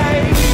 hey.